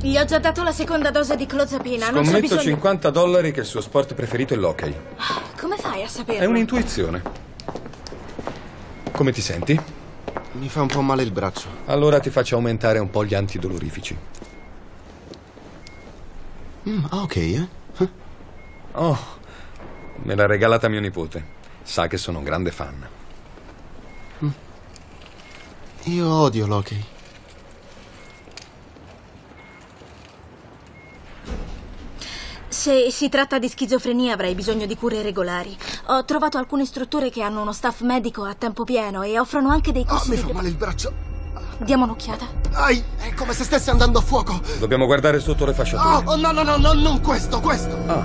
Gli ho già dato la seconda dose di clozapina. Non c'è Scommetto bisogno. 50 dollari che il suo sport preferito è l'hockey. Come fai a saperlo? È un'intuizione. Come ti senti? Mi fa un po' male il braccio. Allora ti faccio aumentare un po' gli antidolorifici. Mm, ah, ok, eh? Oh, me l'ha regalata mio nipote. Sa che sono un grande fan. Io odio l'hockey. Se si tratta di schizofrenia avrai bisogno di cure regolari. Ho trovato alcune strutture che hanno uno staff medico a tempo pieno e offrono anche dei Ah, corsi mi di... fa male il braccio. Diamo un'occhiata. Ai, è come se stesse andando a fuoco. Dobbiamo guardare sotto le fasciature. Oh, oh, no, no, no, no, non questo, questo. Ah,